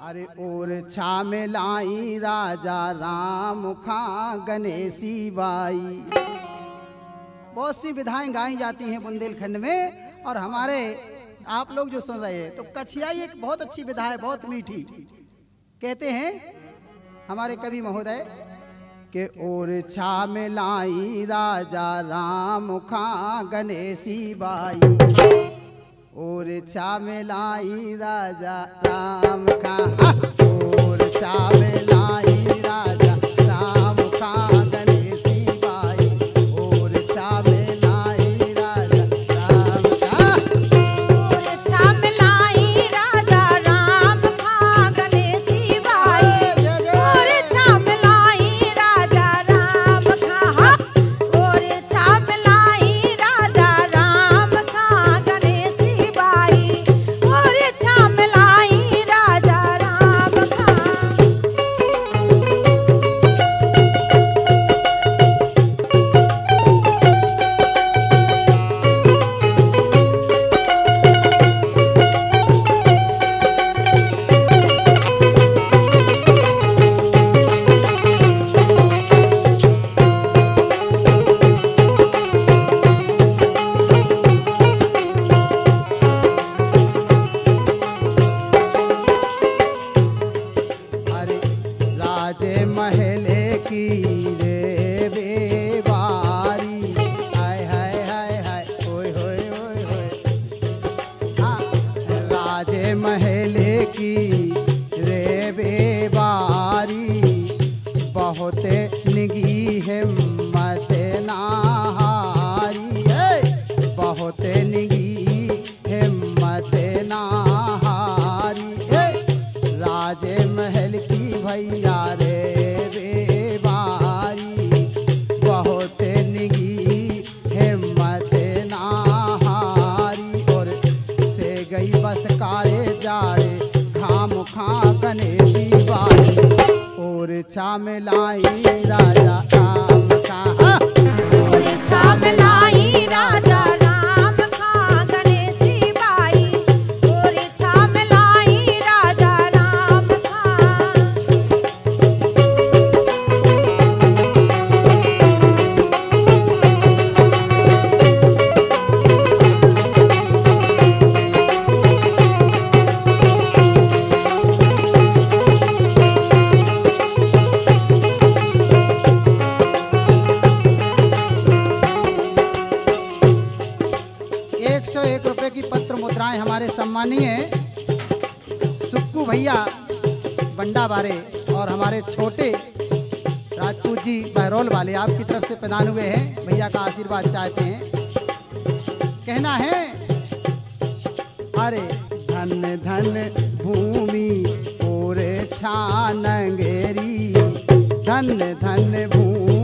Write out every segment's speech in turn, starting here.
अरे और छा में लाई राजा राम खा गणेशी बाई। बहुत सी विधाएँ गाई जाती हैं बुंदेलखंड में, और हमारे आप लोग जो सुन रहे हैं तो कछियाई एक बहुत अच्छी विधा है, बहुत मीठी। कहते हैं हमारे कवि महोदय के और छा में लाई राजा राम खा गणेशी बाई। और छा में लाई राजा राम का। और छा में लाई राजे महले की बस कारे जाड़े खाम खा गने बाई और छा मिलाई राजा राम खा। और छामलाई राजा मुद्राएँ हमारे सम्मानीय सुक्कू भैया बंडा बारे और हमारे छोटे राजपूत जी बहरोल वाले आपकी तरफ़ से प्रदान हुए हैं। भैया का आशीर्वाद चाहते हैं। कहना है, अरे धन धन, भूमि और छानंगेरी। धन धन, भूमि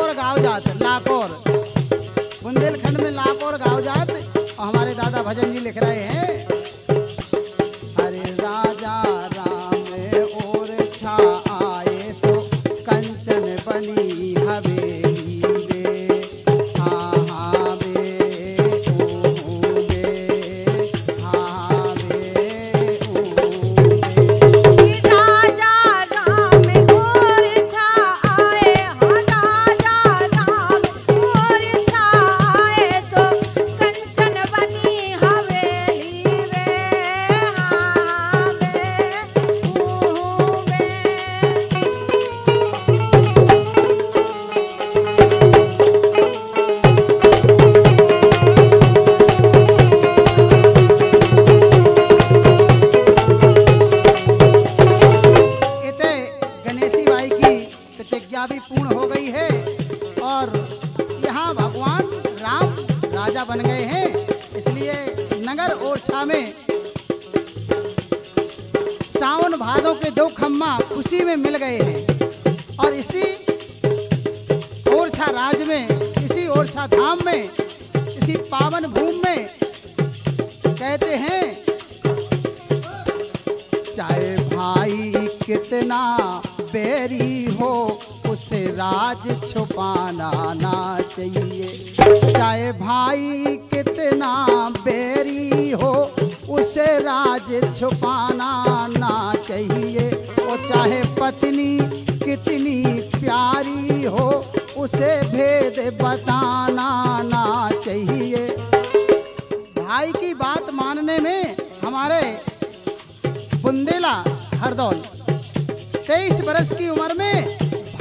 लाकोर गाँव जात लाकोर बुंदेलखंड में लाकोर गाँव जात, और हमारे दादा भजन जी लिख रहे हैं। अरे राजा हो गई है। और यहाँ भगवान राम राजा बन गए हैं। इसलिए नगर ओरछा में सावन भादों के दो खम्मा उसी में मिल गए हैं। और इसी ओरछा राज में, इसी ओरछा धाम में, इसी पावन भूमि में कहते हैं राज छुपाना ना चाहिए। चाहे भाई कितना बेरी हो, उसे राज छुपाना ना चाहिए। वो चाहे पत्नी कितनी प्यारी हो, उसे भेद बताना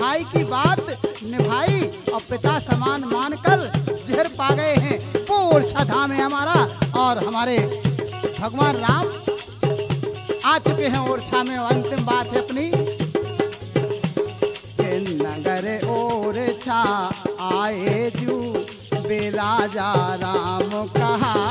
भाई की बात निभाई और पिता समान मानकर जहर पा गए हैं। वो ओरछा धाम है हमारा और हमारे भगवान राम आ चुके हैं ओरछा में अंतिम बात है अपनी। नगर ओरछा आए जू बे राजा राम कहा